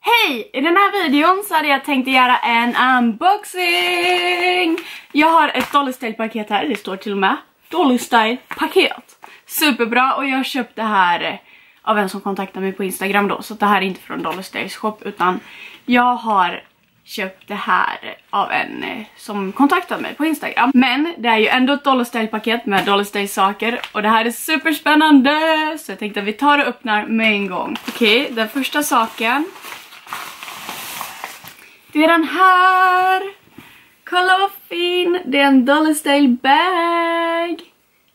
Hej! I den här videon så hade jag tänkt göra en unboxing! Jag har ett Dolly Style paket här, det står till och med Dolly Style paket. Superbra och jag köpte det här av en som kontaktade mig på Instagram då så det här är inte från Dolly Styles shop utan jag har köpt det här av en eh, som kontaktade mig på Instagram. Men det är ju ändå ett Dollar Style paket med Dollar Style saker och det här är superspännande så jag tänkte att vi tar och öppnar med en gång. Okej, okay, den första saken det är den här! Kolla vad fin! Det är en Dollar Style bag!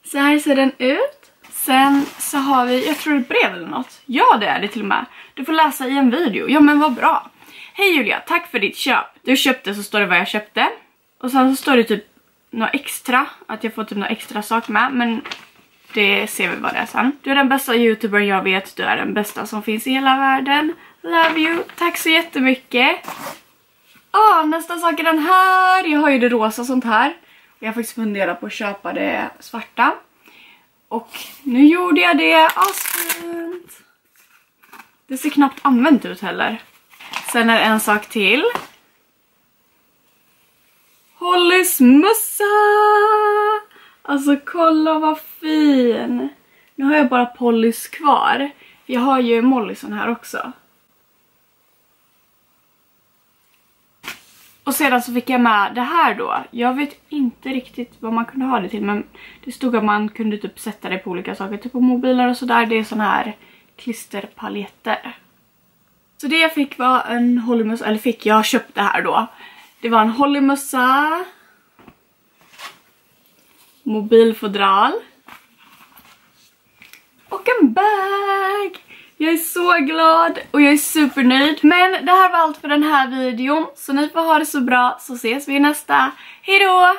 Så här ser den ut. Sen så har vi, jag tror det är brev eller något. Ja det är det till och med. Du får läsa i en video. Ja men vad bra. Hej Julia, tack för ditt köp. Du köpte så står det vad jag köpte. Och sen så står det typ något extra. Att jag får typ något extra sak med. Men det ser vi vad det är sen. Du är den bästa youtubern jag vet. Du är den bästa som finns i hela världen. Love you. Tack så jättemycket. Ah, nästa sak är den här. Jag har ju det rosa sånt här. Jag har faktiskt funderat på att köpa det svarta. Och nu gjorde jag det. Asfint. Det ser knappt använt ut heller. Sen är det en sak till. Hollys mössa! Alltså kolla vad fin! Nu har jag bara Pollys kvar. Jag har ju Mollison här också. Och sedan så fick jag med det här då. Jag vet inte riktigt vad man kunde ha det till men det stod att man kunde typ sätta det på olika saker, typ på mobiler och sådär. Det är sådana här klisterpaljetter. Så det jag fick var en hollymössa, eller fick, jag köpte här då. Det var en hollymössa. Mobilfodral. Och en bag! Jag är så glad och jag är supernöjd. Men det här var allt för den här videon. Så ni får ha det så bra så ses vi i nästa. Hejdå!